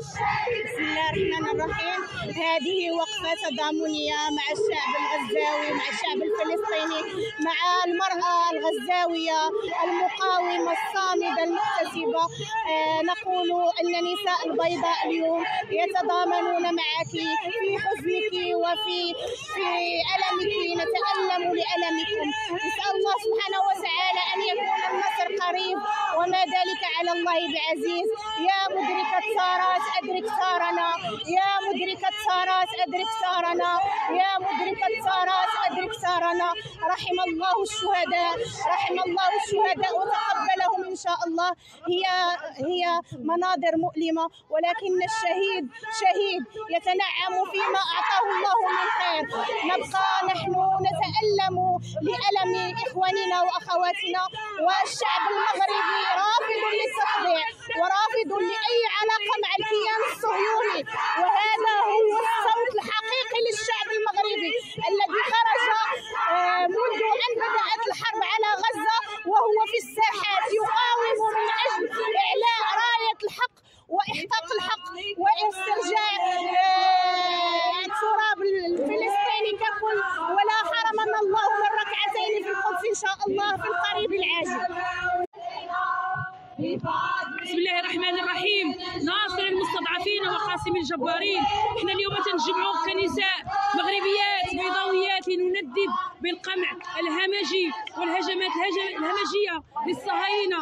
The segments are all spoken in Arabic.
بسم الله الرحمن الرحيم. هذه وقفة تضامنية مع الشعب الغزاوي مع الشعب الفلسطيني مع المرأة الغزاوية المقاومة الصامدة المحتسبة آه نقول أن نساء البيضاء اليوم يتضامنون معك في حزنك وفي في ألمك. نتألم لألمكم. نسأل الله سبحانه ذلك على الله بعزيز. يا مدرك الثارات أدرك ثارنا يا مدرك الثارات أدرك ثارنا يا مدرك الثارات أدرك ثارنا رحم الله الشهداء رحم الله الشهداء. إن شاء الله. هي هي مناظر مؤلمة ولكن الشهيد شهيد يتنعم فيما أعطاه الله من خير. نبقى نحن نتألم لألم إخواننا وأخواتنا والشعب المغربي رافض للتطبيع ورافض لأي علاقة مع الكيان الصهيوني. وهذا هو الصوت الحقيقي للشعب المغربي الذي خرج آه، منذ أن بدأت الحرب على غزة وهو في الساحات. وإحقاق الحق. واسترجاع آه، التراب الفلسطيني ككل. ولا حرمنا الله من ركعتين في القدس إن شاء الله في القريب العاجل. بسم الله الرحمن الرحيم. ناصر المستضعفين وقاسم الجبارين. إحنا اليوم تنجمعوا كنساء مغربيات بيضاويات لنندد بالقمع الهمجي والهجمات الهج- الهمجية للصهاينة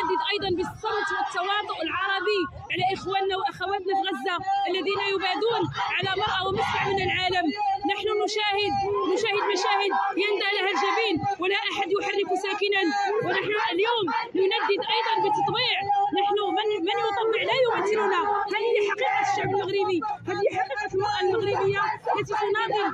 ونندد أيضا بالصمت والتواطؤ العربي على إخواننا وأخواتنا في غزة الذين يبادون على مرأى ومسمع من العالم. نحن نشاهد نشاهد مشاهد يندى لها الجبين ولا أحد يحرك ساكنا. ونحن اليوم نندد أيضا بالتطبيع نحن من من يطبع لا يمثلنا. هذه حقيقة الشعب المغربي. هذه حقيقة المرأة المغربية التي تناضل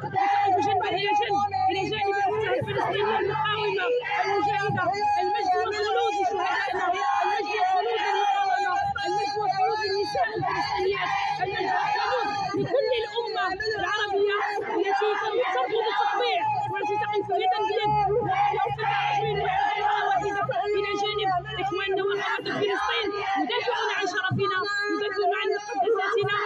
الفلسطينيات المجد والخلود لكل الأمة العربية التي ترفض التطبيع والتي تقف بيد وقفه رجل واحد واحدة إلى جانب واخواتنا في فلسطين يدافعون عن شرفنا يدافعون عن مقدساتنا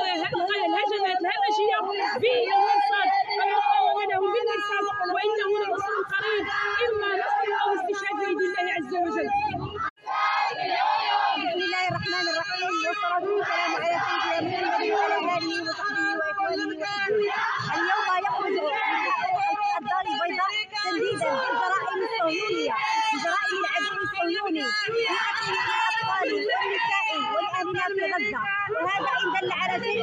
ونحن للهجمات الهمجيه بالمرصاد المقاومه لهم بالمرصاد وإنه لنصر قريب إما نصر أو استشهاد باذن الله عز وجل. بجرائم العدو الصهيوني بقتل الأطفال والنساء والآمنات في غزة. وهذا إن دل على شيء